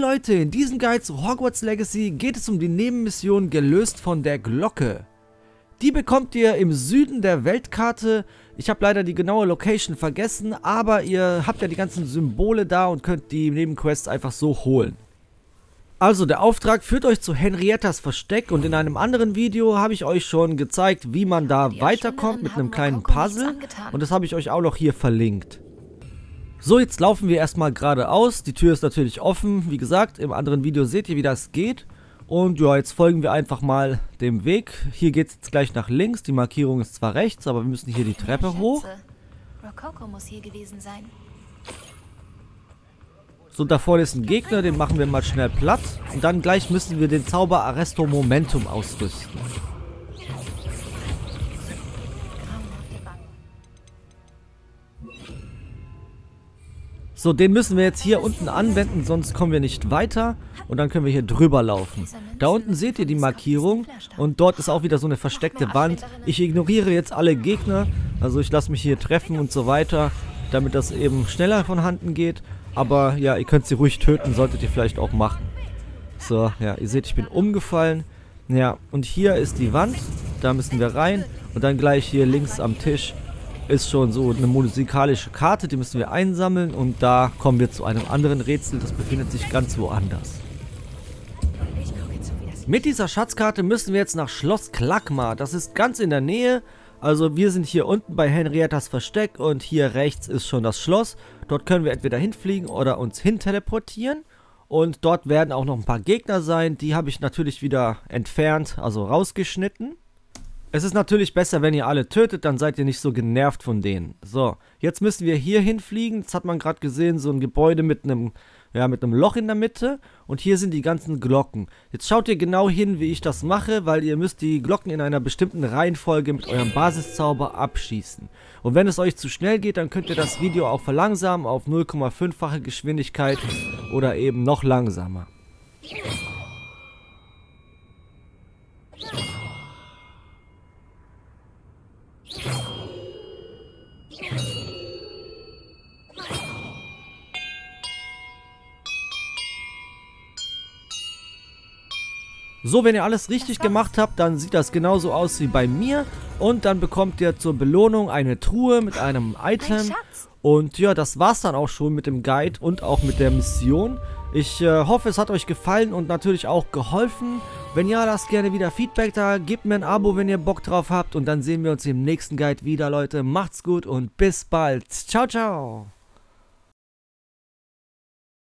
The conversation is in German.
Leute, in diesem Guide zu Hogwarts Legacy geht es um die Nebenmission gelöst von der Glocke. Die bekommt ihr im Süden der Weltkarte. Ich habe leider die genaue Location vergessen, aber ihr habt ja die ganzen Symbole da und könnt die Nebenquests einfach so holen. Also der Auftrag führt euch zu Henriettas Versteck und in einem anderen Video habe ich euch schon gezeigt, wie man da weiterkommt mit einem kleinen Puzzle und das habe ich euch auch noch hier verlinkt. So, jetzt laufen wir erstmal geradeaus. Die Tür ist natürlich offen. Wie gesagt, im anderen Video seht ihr, wie das geht. Und ja, jetzt folgen wir einfach mal dem Weg. Hier geht es jetzt gleich nach links. Die Markierung ist zwar rechts, aber wir müssen hier die Treppe hoch. So, da vorne ist ein Gegner, den machen wir mal schnell platt. Und dann gleich müssen wir den Zauber Arresto Momentum ausrüsten. So, den müssen wir jetzt hier unten anwenden, sonst kommen wir nicht weiter. Und dann können wir hier drüber laufen. Da unten seht ihr die Markierung und dort ist auch wieder so eine versteckte Wand. Ich ignoriere jetzt alle Gegner, also ich lasse mich hier treffen und so weiter, damit das eben schneller von Handen geht. Aber ja, ihr könnt sie ruhig töten, solltet ihr vielleicht auch machen. So, ja, ihr seht, ich bin umgefallen. Ja, und hier ist die Wand, da müssen wir rein. Und dann gleich hier links am Tisch ist schon so eine musikalische Karte, die müssen wir einsammeln und da kommen wir zu einem anderen Rätsel, das befindet sich ganz woanders. Mit dieser Schatzkarte müssen wir jetzt nach Schloss Klagmar, das ist ganz in der Nähe, also wir sind hier unten bei Henriettas Versteck und hier rechts ist schon das Schloss, dort können wir entweder hinfliegen oder uns hin teleportieren. Und dort werden auch noch ein paar Gegner sein, die habe ich natürlich wieder entfernt, also rausgeschnitten. Es ist natürlich besser, wenn ihr alle tötet, dann seid ihr nicht so genervt von denen. So, jetzt müssen wir hier hinfliegen. Jetzt hat man gerade gesehen, so ein Gebäude mit einem, ja, mit einem Loch in der Mitte. Und hier sind die ganzen Glocken. Jetzt schaut ihr genau hin, wie ich das mache, weil ihr müsst die Glocken in einer bestimmten Reihenfolge mit eurem Basiszauber abschießen. Und wenn es euch zu schnell geht, dann könnt ihr das Video auch verlangsamen auf 0,5-fache Geschwindigkeit oder eben noch langsamer. So, wenn ihr alles richtig gemacht habt, dann sieht das genauso aus wie bei mir. Und dann bekommt ihr zur Belohnung eine Truhe mit einem Item. Und ja, das war's dann auch schon mit dem Guide und auch mit der Mission. Ich äh, hoffe, es hat euch gefallen und natürlich auch geholfen. Wenn ja, lasst gerne wieder Feedback da. Gebt mir ein Abo, wenn ihr Bock drauf habt. Und dann sehen wir uns im nächsten Guide wieder, Leute. Macht's gut und bis bald. Ciao, ciao.